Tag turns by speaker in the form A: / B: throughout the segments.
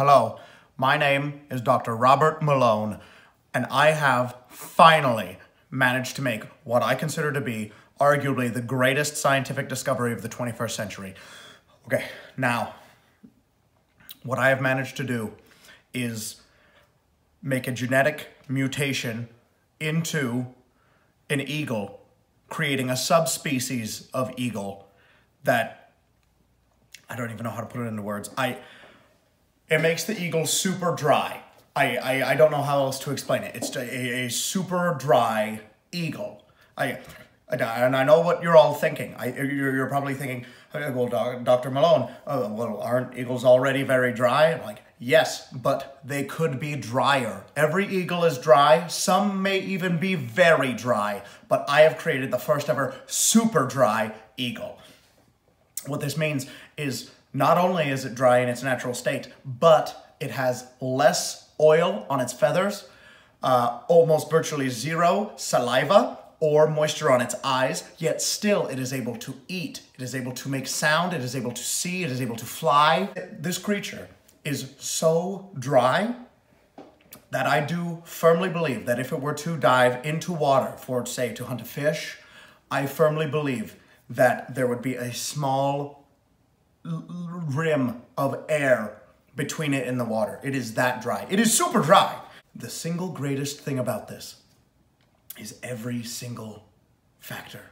A: Hello, my name is Dr. Robert Malone, and I have finally managed to make what I consider to be arguably the greatest scientific discovery of the 21st century. Okay, now, what I have managed to do is make a genetic mutation into an eagle, creating a subspecies of eagle that I don't even know how to put it into words. I it makes the eagle super dry. I, I, I don't know how else to explain it. It's a, a super dry eagle. I, and I know what you're all thinking. I, you're, you're probably thinking, well, Dr. Malone, uh, well, aren't eagles already very dry? I'm like, yes, but they could be drier. Every eagle is dry. Some may even be very dry, but I have created the first ever super dry eagle. What this means is not only is it dry in its natural state, but it has less oil on its feathers, uh, almost virtually zero saliva or moisture on its eyes, yet still it is able to eat. It is able to make sound, it is able to see, it is able to fly. This creature is so dry that I do firmly believe that if it were to dive into water for, say, to hunt a fish, I firmly believe that there would be a small rim of air between it and the water. It is that dry. It is super dry. The single greatest thing about this is every single factor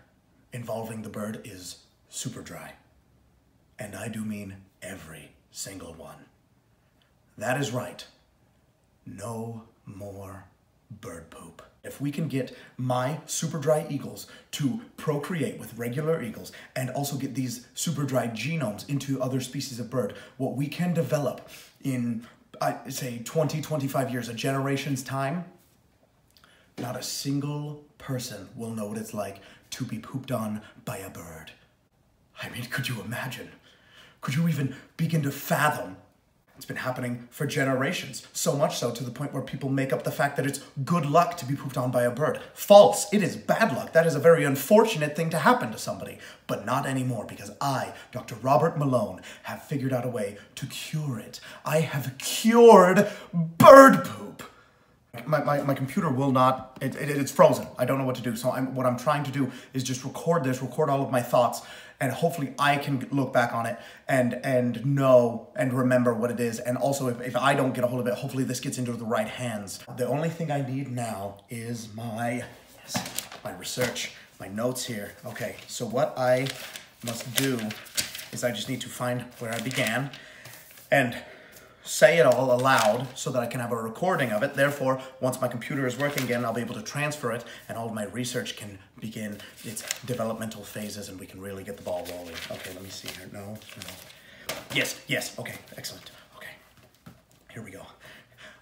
A: involving the bird is super dry. And I do mean every single one. That is right. No more bird poop. If we can get my super dry eagles to procreate with regular eagles and also get these super dry genomes into other species of bird, what we can develop in, I say, 20, 25 years, a generation's time, not a single person will know what it's like to be pooped on by a bird. I mean, could you imagine? Could you even begin to fathom it's been happening for generations, so much so to the point where people make up the fact that it's good luck to be pooped on by a bird. False. It is bad luck. That is a very unfortunate thing to happen to somebody. But not anymore because I, Dr. Robert Malone, have figured out a way to cure it. I have cured bird poop. My, my, my computer will not, it, it, it's frozen. I don't know what to do. So I'm, what I'm trying to do is just record this, record all of my thoughts, and hopefully I can look back on it and and know and remember what it is. And also, if, if I don't get a hold of it, hopefully this gets into the right hands. The only thing I need now is my my research, my notes here. Okay, so what I must do is I just need to find where I began and say it all aloud so that I can have a recording of it. Therefore, once my computer is working again, I'll be able to transfer it and all of my research can begin its developmental phases and we can really get the ball rolling. Okay, let me see here. No, no. Yes, yes, okay, excellent. Okay, here we go.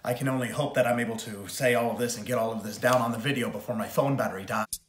A: I can only hope that I'm able to say all of this and get all of this down on the video before my phone battery dies.